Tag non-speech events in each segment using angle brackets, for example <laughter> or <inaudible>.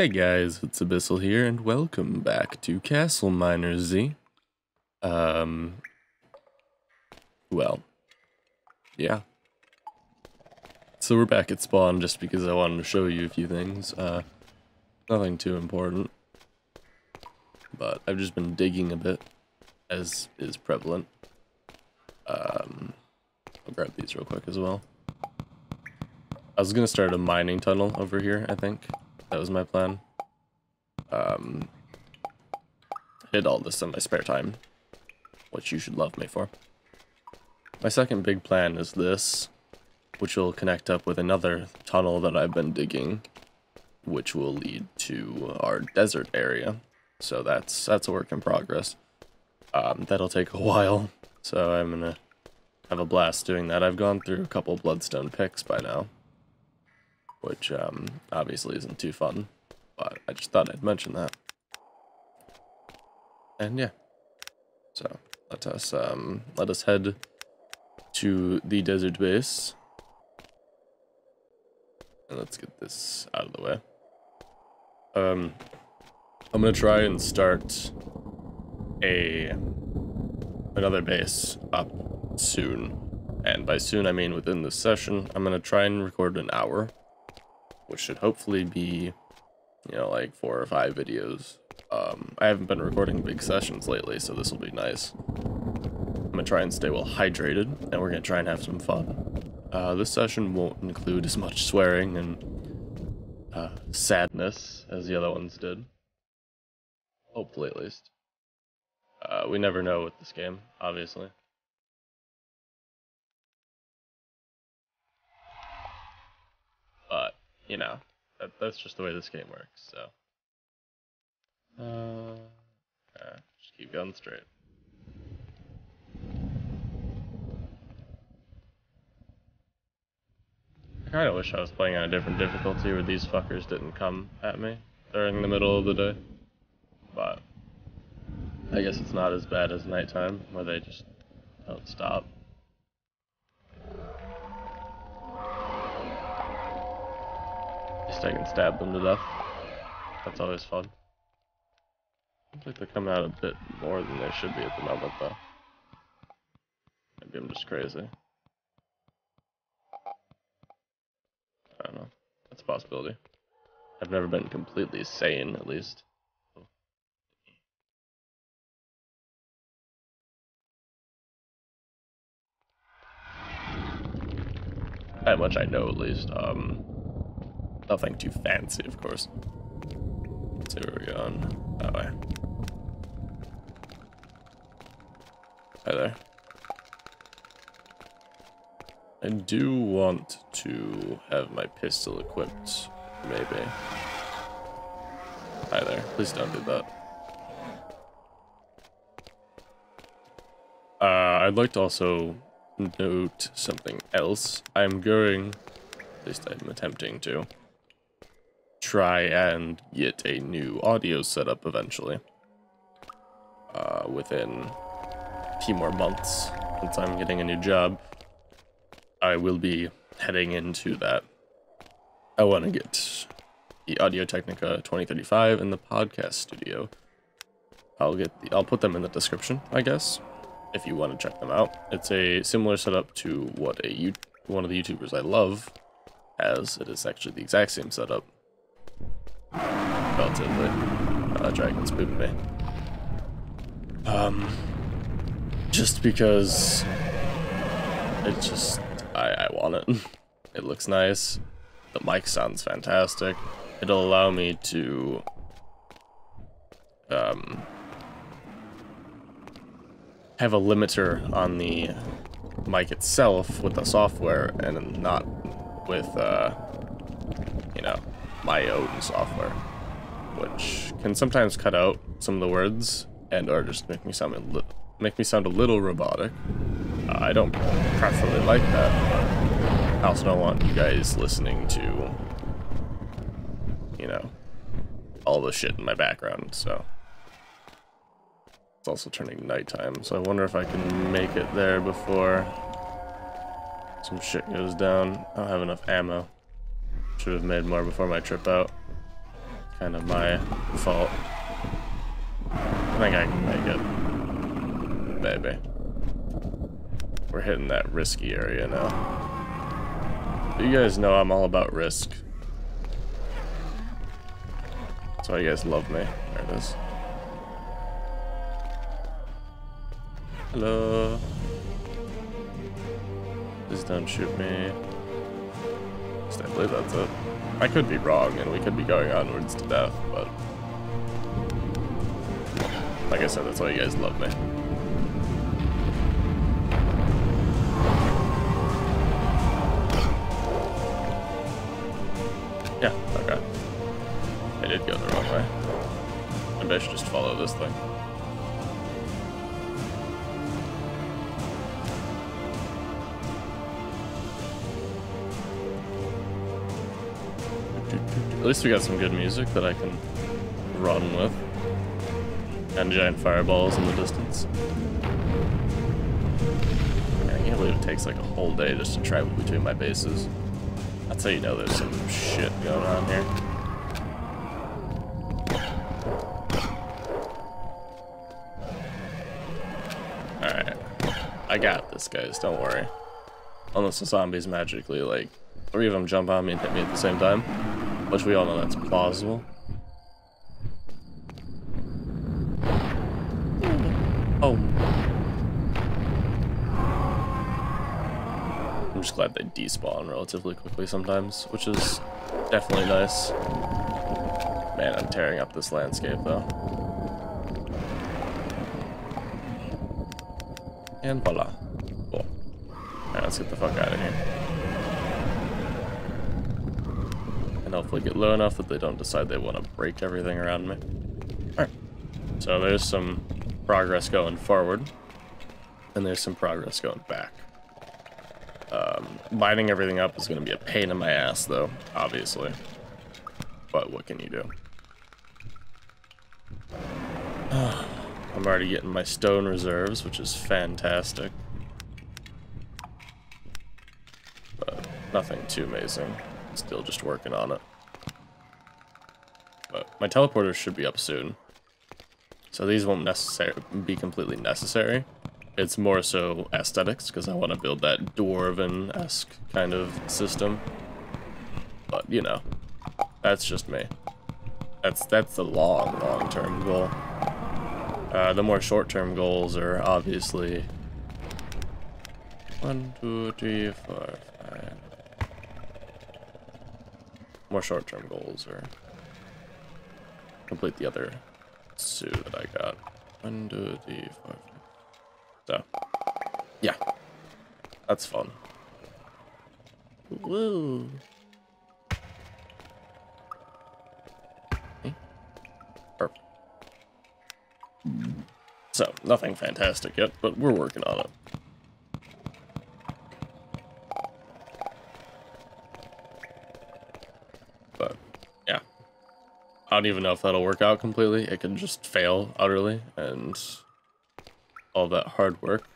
Hey guys, it's Abyssle here, and welcome back to Castle Miners Z. Um, well, yeah. So we're back at spawn just because I wanted to show you a few things. Uh, nothing too important. But I've just been digging a bit, as is prevalent. Um, I'll grab these real quick as well. I was gonna start a mining tunnel over here, I think. That was my plan. Um, I did all this in my spare time, which you should love me for. My second big plan is this, which will connect up with another tunnel that I've been digging, which will lead to our desert area. So that's that's a work in progress. Um, that'll take a while, so I'm gonna have a blast doing that. I've gone through a couple bloodstone picks by now which um, obviously isn't too fun, but I just thought I'd mention that. And yeah, so let us um, let us head to the desert base, and let's get this out of the way. Um, I'm gonna try and start a another base up soon, and by soon I mean within this session. I'm gonna try and record an hour which should hopefully be, you know, like four or five videos. Um, I haven't been recording big sessions lately, so this will be nice. I'm gonna try and stay well hydrated, and we're gonna try and have some fun. Uh, this session won't include as much swearing and uh, sadness as the other ones did. Hopefully, at least. Uh, we never know with this game, obviously. You know, that, that's just the way this game works, so. Uh, yeah, just keep going straight. I kinda wish I was playing on a different difficulty where these fuckers didn't come at me during the middle of the day. But, I guess it's not as bad as nighttime, where they just don't stop. I can stab them to death. That's always fun. Looks like they're coming out a bit more than they should be at the moment, though. Maybe I'm just crazy. I don't know. That's a possibility. I've never been completely sane, at least. That much I know, at least. Um, Nothing too fancy, of course. Let's see where we're going. That way. Hi there. I do want to have my pistol equipped, maybe. Hi there. Please don't do that. Uh, I'd like to also note something else. I'm going, at least I'm attempting to, try and get a new audio setup eventually. Uh, within a few more months, since I'm getting a new job, I will be heading into that. I want to get the Audio Technica 2035 and the podcast studio. I'll get the, I'll put them in the description, I guess, if you want to check them out. It's a similar setup to what a one of the YouTubers I love has. It is actually the exact same setup relatively. That dragon's spooked me. Um, just because it just, I, I want it. <laughs> It looks nice. The mic sounds fantastic. It'll allow me to, um, have a limiter on the mic itself with the software and not with, uh, you know, my own software, which can sometimes cut out some of the words and or just make me sound a make me sound a little robotic. Uh, I don't preferably like that, but I also don't want you guys listening to, you know, all the shit in my background, so. It's also turning nighttime, so I wonder if I can make it there before some shit goes down. I don't have enough ammo. Should have made more before my trip out. kind of my fault. I think I can make it. Maybe. We're hitting that risky area now. You guys know I'm all about risk. That's why you guys love me. There it is. Hello. Please don't shoot me. I believe that's it. I could be wrong, and we could be going onwards to death, but... Like I said, that's why you guys love me. Yeah, okay. I did go the wrong way. Maybe I should just follow this thing. At least we got some good music that I can run with. And giant fireballs in the distance. Man, I can't believe it takes like a whole day just to travel between my bases. That's how you know there's some shit going on here. Alright. I got this, guys. Don't worry. Unless the zombies magically, like, three of them jump on me and hit me at the same time. Which we all know that's plausible. Oh. I'm just glad they despawn relatively quickly sometimes, which is definitely nice. Man, I'm tearing up this landscape though. And voila. Cool. Alright, let's get the fuck out of here. And hopefully get low enough that they don't decide they want to break everything around me. Alright, so there's some progress going forward, and there's some progress going back. Um, lining everything up is going to be a pain in my ass, though, obviously. But what can you do? <sighs> I'm already getting my stone reserves, which is fantastic. But nothing too amazing. Still just working on it. But my teleporter should be up soon. So these won't necessarily be completely necessary. It's more so aesthetics, because I want to build that Dwarven-esque kind of system. But, you know, that's just me. That's that's the long, long-term goal. Uh, the more short-term goals are obviously... One, two, three, four, five more short-term goals or complete the other two that I got. Three, four, five. So, yeah, that's fun. Woo! Eh? So, nothing fantastic yet, but we're working on it. I don't even know if that'll work out completely. It could just fail utterly, and all that hard work,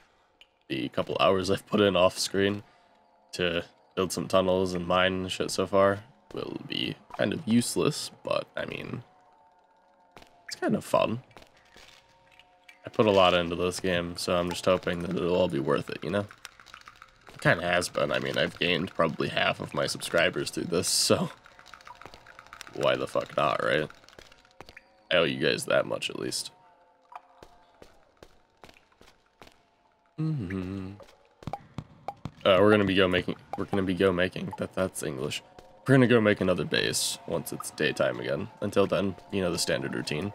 the couple hours I've put in off screen to build some tunnels and mine and shit so far will be kind of useless, but I mean, it's kind of fun. I put a lot into this game, so I'm just hoping that it'll all be worth it, you know? It kind of has been. I mean, I've gained probably half of my subscribers through this, so why the fuck not, right? I owe you guys that much at least. Mm hmm uh, we're gonna be go making. We're gonna be go making. That that's English. We're gonna go make another base once it's daytime again. Until then, you know the standard routine: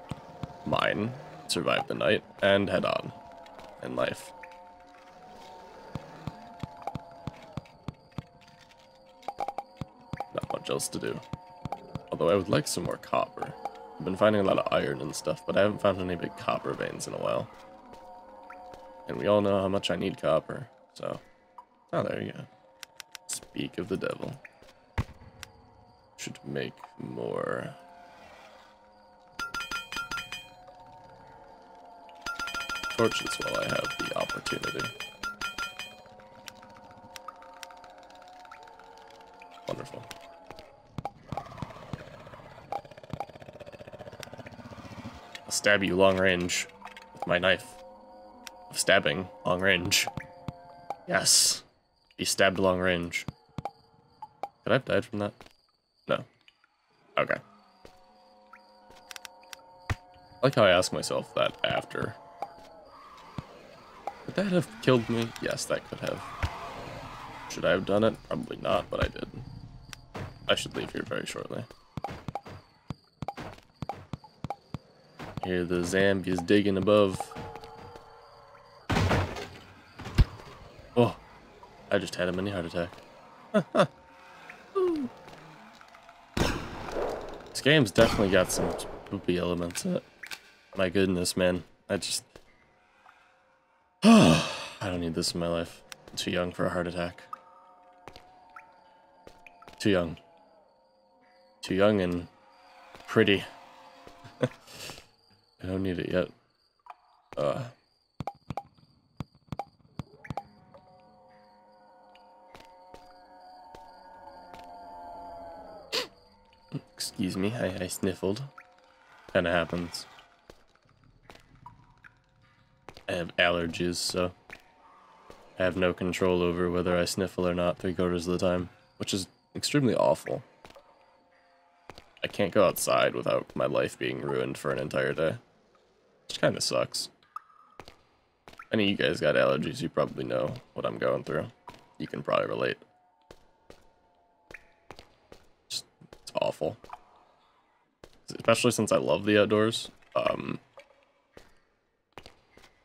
mine, survive the night, and head on in life. Not much else to do. Although I would like some more copper. I've been finding a lot of iron and stuff, but I haven't found any big copper veins in a while. And we all know how much I need copper, so... Oh, there you go. Speak of the devil. Should make more... Torches while I have the opportunity. Wonderful. Stab you long range with my knife of stabbing long range. Yes. Be stabbed long range. Could I have died from that? No. Okay. I like how I ask myself that after. Would that have killed me? Yes, that could have. Should I have done it? Probably not, but I did. I should leave here very shortly. Hear the zombies digging above. Oh, I just had a mini heart attack. <laughs> this game's definitely got some spoopy elements in it. My goodness, man. I just... <sighs> I don't need this in my life. I'm too young for a heart attack. Too young. Too young and pretty. <laughs> I don't need it yet. Uh. Excuse me, I, I sniffled. Kinda happens. I have allergies, so I have no control over whether I sniffle or not three quarters of the time, which is extremely awful. I can't go outside without my life being ruined for an entire day. Which kind of sucks. Any of you guys got allergies, you probably know what I'm going through. You can probably relate. Just, it's awful. Especially since I love the outdoors. Um,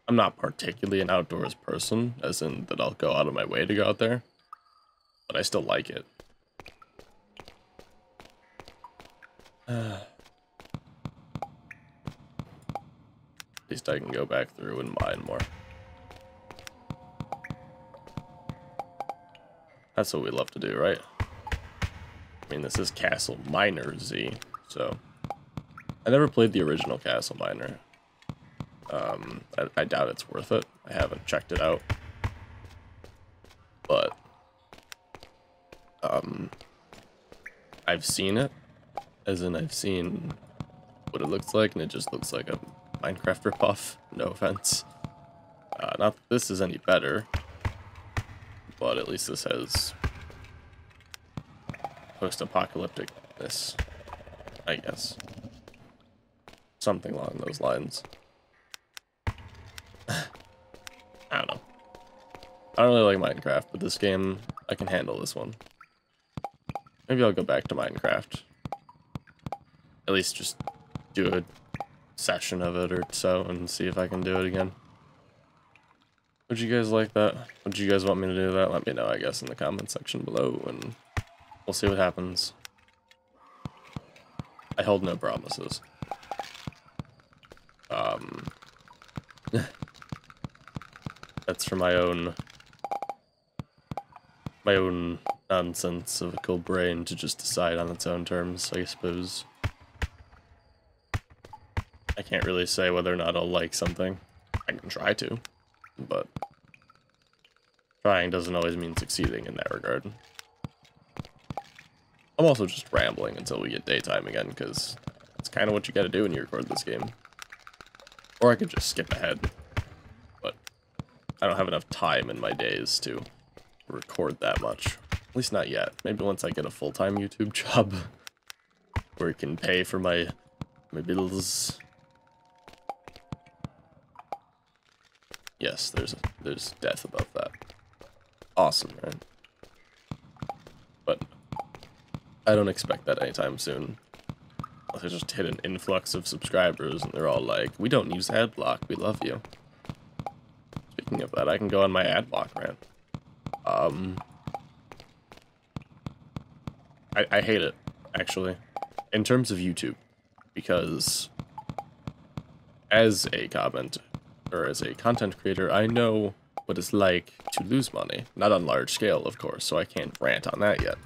I'm not particularly an outdoors person, as in that I'll go out of my way to go out there. But I still like it. <sighs> <sighs> Uh. At least I can go back through and mine more. That's what we love to do, right? I mean, this is Castle Miner Z, so... I never played the original Castle Miner. Um, I, I doubt it's worth it. I haven't checked it out. But... Um... I've seen it. As in, I've seen what it looks like, and it just looks like a Minecraft ripoff. No offense. Uh, not that this is any better, but at least this has post-apocalypticness, I guess. Something along those lines. <sighs> I don't know. I don't really like Minecraft, but this game, I can handle this one. Maybe I'll go back to Minecraft. At least just do a session of it or so and see if I can do it again. Would you guys like that? Would you guys want me to do that? Let me know, I guess, in the comment section below, and we'll see what happens. I hold no promises. Um, <laughs> that's for my own, my own nonsensical brain to just decide on its own terms, I suppose. Can't really say whether or not I'll like something. I can try to, but trying doesn't always mean succeeding in that regard. I'm also just rambling until we get daytime again, because it's kind of what you gotta do when you record this game. Or I could just skip ahead, but I don't have enough time in my days to record that much. At least not yet. Maybe once I get a full-time YouTube <laughs> job where it can pay for my, my bills Yes, there's there's death above that. Awesome, man. But I don't expect that anytime soon. I just hit an influx of subscribers and they're all like, we don't use ad block, we love you. Speaking of that, I can go on my ad block rant. Um, I, I hate it, actually, in terms of YouTube, because as a comment, or as a content creator, I know what it's like to lose money. Not on large scale, of course, so I can't rant on that yet.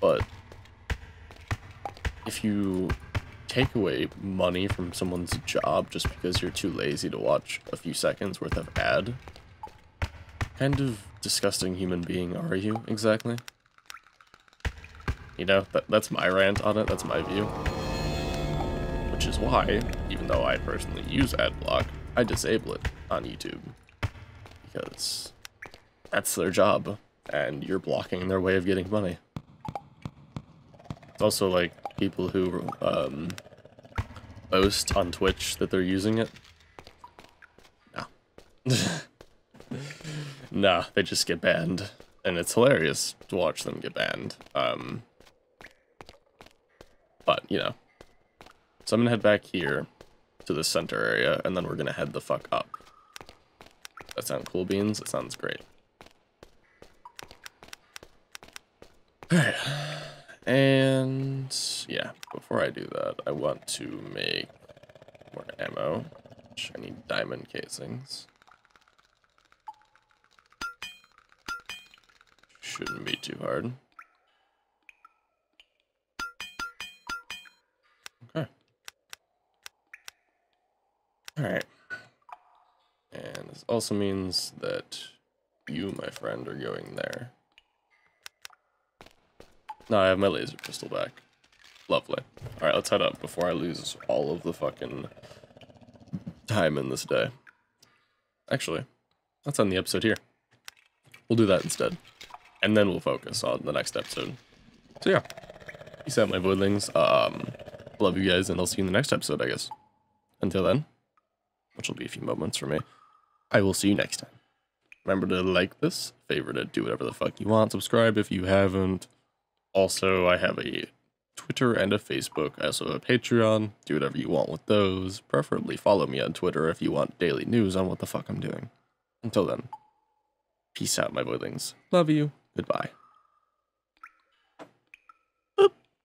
But if you take away money from someone's job just because you're too lazy to watch a few seconds worth of ad, kind of disgusting human being are you, exactly? You know, that, that's my rant on it, that's my view. Which is why, even though I personally use AdBlock, I disable it on YouTube. Because that's their job, and you're blocking their way of getting money. It's also like people who um, boast on Twitch that they're using it. No. <laughs> nah, they just get banned. And it's hilarious to watch them get banned. Um, but, you know. So I'm gonna head back here to the center area, and then we're gonna head the fuck up. That sound cool, Beans? It sounds great. Alright. And yeah, before I do that, I want to make more ammo. I need diamond casings. Shouldn't be too hard. Also means that you, my friend, are going there. Now I have my laser pistol back. Lovely. Alright, let's head up before I lose all of the fucking time in this day. Actually, let's end the episode here. We'll do that instead. And then we'll focus on the next episode. So yeah. Peace out, my voidlings. Um, love you guys, and I'll see you in the next episode, I guess. Until then, which will be a few moments for me, I will see you next time. Remember to like this, favorite it, do whatever the fuck you want, subscribe if you haven't. Also, I have a Twitter and a Facebook. I also have a Patreon. Do whatever you want with those. Preferably follow me on Twitter if you want daily news on what the fuck I'm doing. Until then, peace out, my voidlings. Love you. Goodbye.